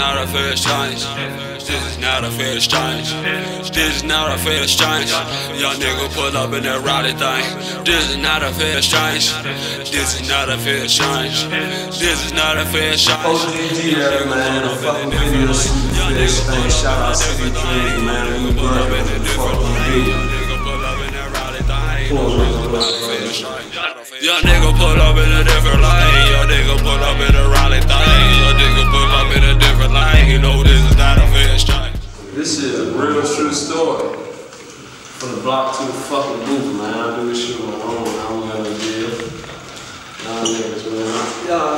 not a fair exchange. This is not a fair exchange. This is not a fair exchange. Young nigga pull up in that rowdy thing. This is not a fair exchange. This is not a fair exchange. This is not a fair exchange. OGG there, man. Fucking videos, fair exchange. Shout out City Dreamz, man. We brother, fucking video. Young nigga pull up in a different lane. story. From the block to the fucking booth, man. I do this shit on my own. I don't got no deal. Y'all niggas, man. Y'all,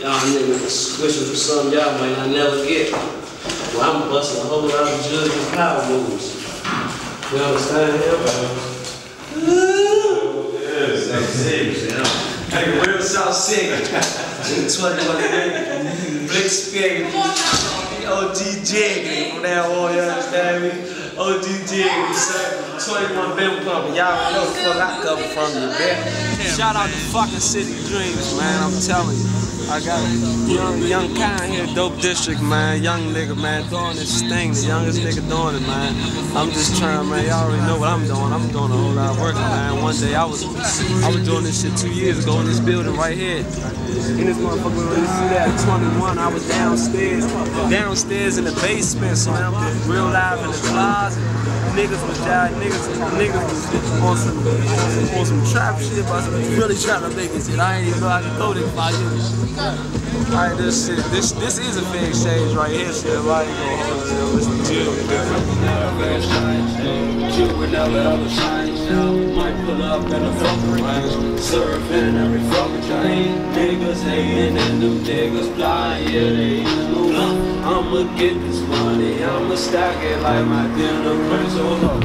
y'all niggas wishing for something y'all might not never get. Well, I'm busting a whole lot of judges' power moves. You understand? here, man. South Six, you know. Like real South Six. Just Black O.G. LGJ, from that wall, you understand me? OG Jiggly, sir. 21 Bim Pump, y'all know the fuck I come from, you bet. Shout out to fucking City Dreamz, man, I'm telling you. I got a young, young kind here, dope district, man. Young nigga, man, doing this thing. The youngest nigga doing it, man. I'm just trying, man. Y'all already know what I'm doing. I'm doing a whole lot of work, man. One day I was, I was doing this shit two years ago in this building right here. In this motherfucker, when you see that 21, I was downstairs, downstairs in the basement, so I'm real live in the closet. Niggas was out, niggas, niggas was on some, on some trap shit, but I was really trying to make it. Shit. I ain't even know I could go this far. Alright, this shit, this this is a fair exchange right here, shit. I ain't gonna hold ever change. Might pull up every fucking chain. Niggas hating and them niggas blind. Yeah, they I'ma get this money. I'ma stack it like my dinner prince. Hold up.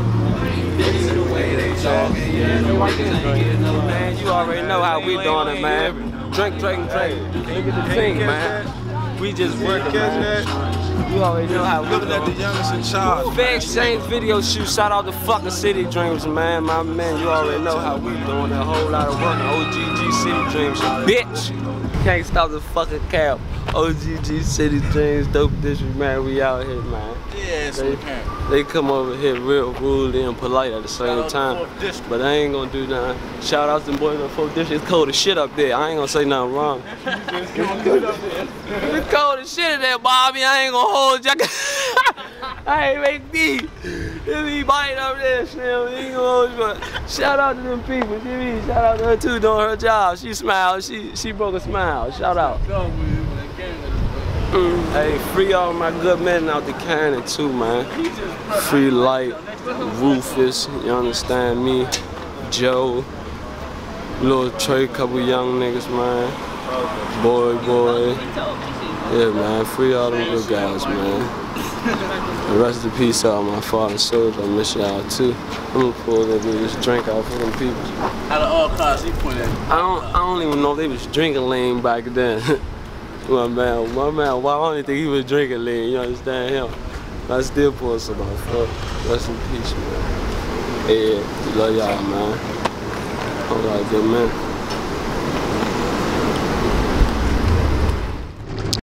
Niggas the way they talking. Yeah, the white ain't getting no Man, you already know how we doing it, man. Drink, drink, drink. Look at the thing, man. We just working, man. You already know how we Looking at the youngest in charge. Fair exchange video shoot. Shout out to fucking City Dreamz, man. My man, you already know how we doing a whole lot of work. OGG City Dreamz, bitch. Can't stop the fucking cap. OGG City Dreamz, dope district, man. We out here, man. Yes, They, they come over here real rude and polite at the same time. But I ain't gonna do nothing. Shout out to the boys in the 4th district. It's cold as shit up there. I ain't gonna say nothing wrong. It's cold as shit in there, Bobby. I ain't gonna hold you. I ain't make me. There, you. But shout out to them people. Jimmy, shout out to her too doing her job. She smiled. She she broke a smile. Shout out. Mm, Hey, free all my good men out the cannon too, man. Free Light, Rufus, you understand me? Joe, Little Trey, couple young niggas, man. Boy, boy. Yeah, man, free all them good guys, man. And rest in peace out my father souls. I miss y'all too. I'm gonna pull that this drink out for them people. Out of all cars, he put I don't, I don't even know if they was drinking lean back then. my man, my man, well, I don't think he was drinking lean, you understand him? I still pull some out, fuck. Rest in peace, man. Yeah, love y'all, man. All right, good man.